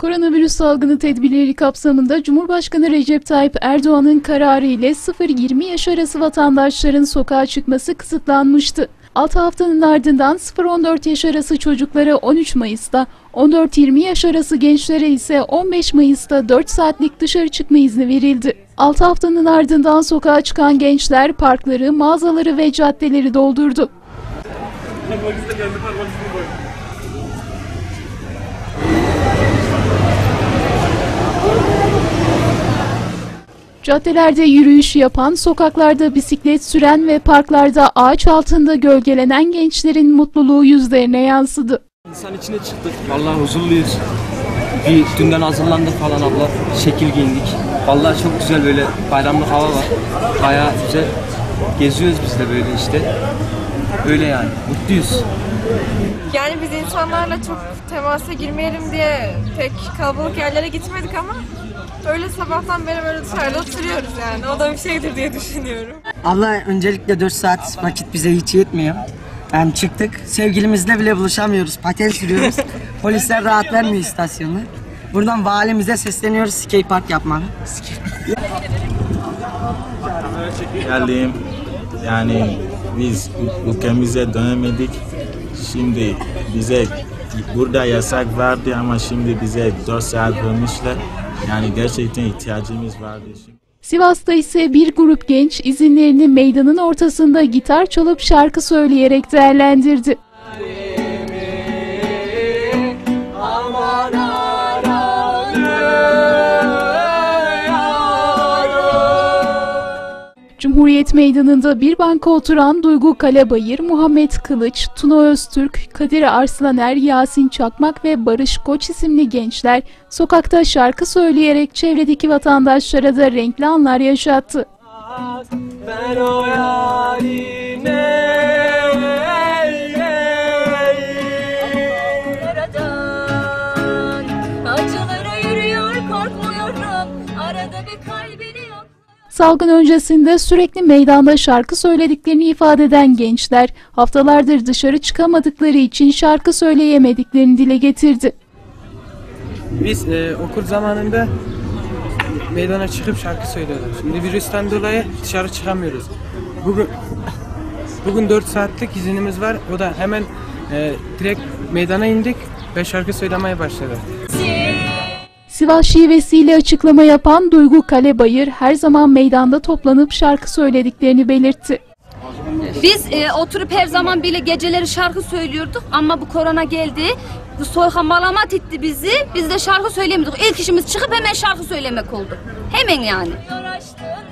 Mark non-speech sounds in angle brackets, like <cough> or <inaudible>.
Koronavirüs salgını tedbirleri kapsamında Cumhurbaşkanı Recep Tayyip Erdoğan'ın kararı ile 0-20 yaş arası vatandaşların sokağa çıkması kısıtlanmıştı. 6 haftanın ardından 0-14 yaş arası çocuklara 13 Mayıs'ta, 14-20 yaş arası gençlere ise 15 Mayıs'ta 4 saatlik dışarı çıkma izni verildi. 6 haftanın ardından sokağa çıkan gençler parkları, mağazaları ve caddeleri doldurdu. Caddelerde yürüyüş yapan, sokaklarda bisiklet süren ve parklarda ağaç altında gölgelenen gençlerin mutluluğu yüzlerine yansıdı. İnsan içine çıktık. Vallahi huzurluyuz. Bir dünden hazırlandık falan abla. Şekil giyindik. Vallahi çok güzel böyle bayramlık hava var. Bayağı güzel. Geziyoruz biz de böyle işte. Öyle yani. Mutluyuz. Yani biz insanlarla çok temasa girmeyelim diye pek kalabalık yerlere gitmedik ama öyle sabahtan beri böyle dışarıda oturuyoruz yani. O da bir şeydir diye düşünüyorum. Allah öncelikle 4 saat vakit bize hiç yetmiyor. Yani çıktık. Sevgilimizle bile buluşamıyoruz. Paten sürüyoruz. <laughs> Polisler rahat vermiyor istasyonu. Buradan valimize sesleniyoruz skate park yapmanı. geldim. Yani biz ülkemize dönemedik. Şimdi bize burada yasak vardı ama şimdi bize 4 saat vermişler. Yani gerçekten ihtiyacımız vardı. Şimdi. Sivas'ta ise bir grup genç izinlerini meydanın ortasında gitar çalıp şarkı söyleyerek değerlendirdi. Cumhuriyet Meydanı'nda bir banka oturan Duygu Kalebayır, Muhammed Kılıç, Tuna Öztürk, Kadir Arslaner, Yasin Çakmak ve Barış Koç isimli gençler sokakta şarkı söyleyerek çevredeki vatandaşlara da renkli anlar yaşattı. Ben o yarime Salgın öncesinde sürekli meydanda şarkı söylediklerini ifade eden gençler haftalardır dışarı çıkamadıkları için şarkı söyleyemediklerini dile getirdi. Biz e, okul zamanında meydana çıkıp şarkı söylüyorlar. Şimdi virüsten dolayı dışarı çıkamıyoruz. Bugün bugün 4 saatlik izinimiz var. O da hemen e, direkt meydana indik ve şarkı söylemeye başladık. Sivas şivesiyle açıklama yapan Duygu Kalebayır her zaman meydanda toplanıp şarkı söylediklerini belirtti. Biz e, oturup her zaman bile geceleri şarkı söylüyorduk ama bu korona geldi. Bu soyka malamat etti bizi. Biz de şarkı söylemiyorduk. İlk işimiz çıkıp hemen şarkı söylemek oldu. Hemen yani. Uğraştın